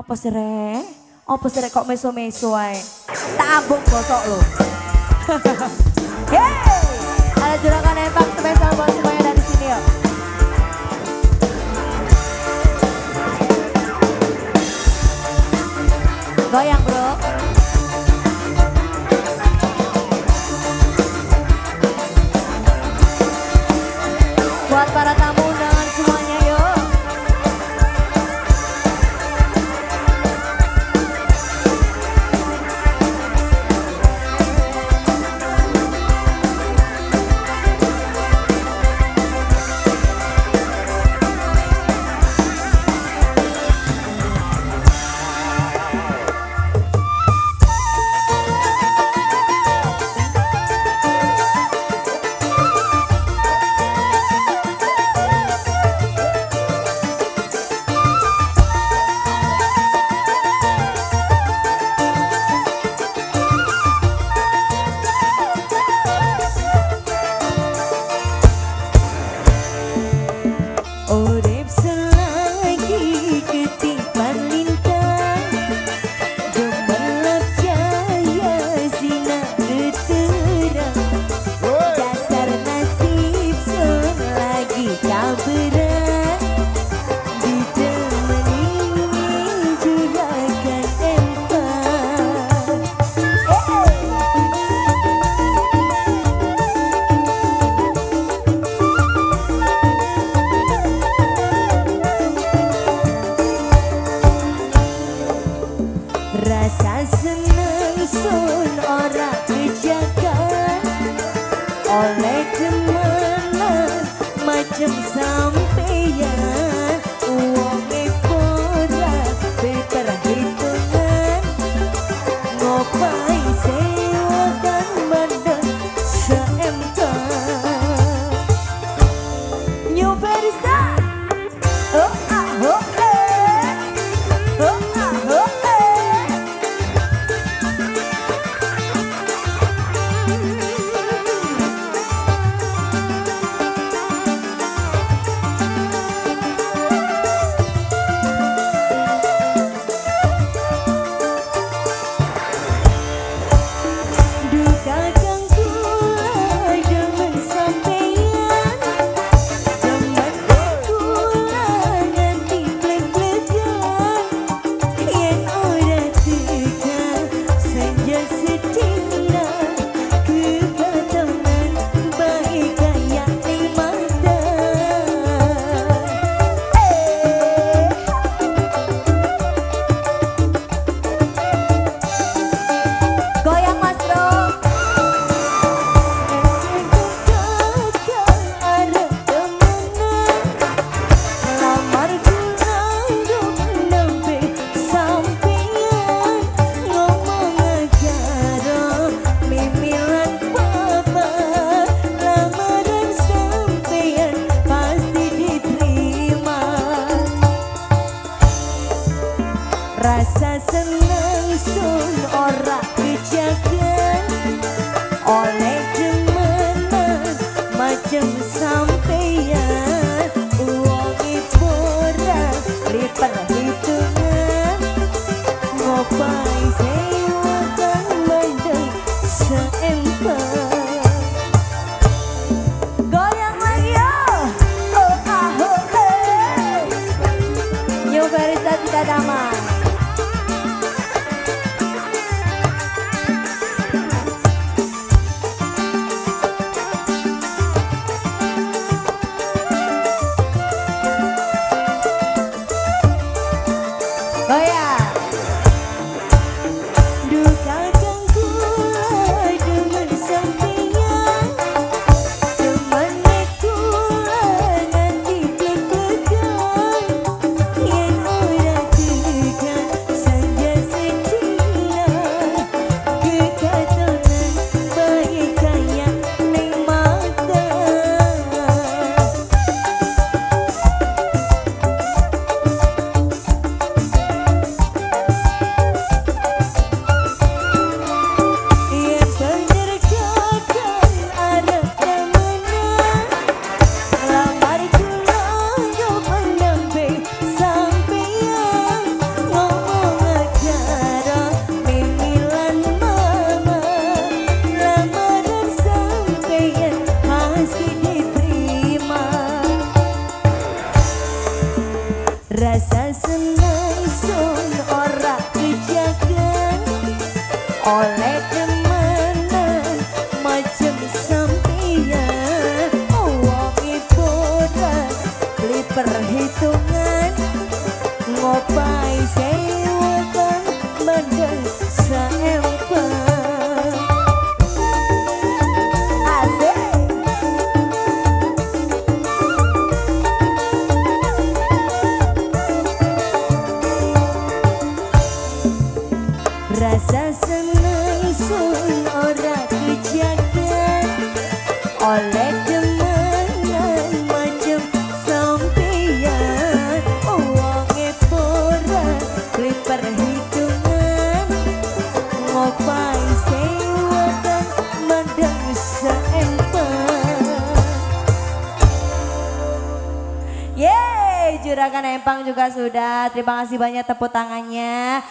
Apa sih re? Apa sih re kok meso-meso ae? Tak ambung bosok lo. Hei! Ada juragan empak spesial buat semuanya dari sini yuk. Goyang bro. Buat para tamu soy Sun ora dijaga oleh temenan macam sampian wong ibu beli perhitungan ngopai sewakan Juragan empang juga sudah. Terima kasih banyak tepuk tangannya.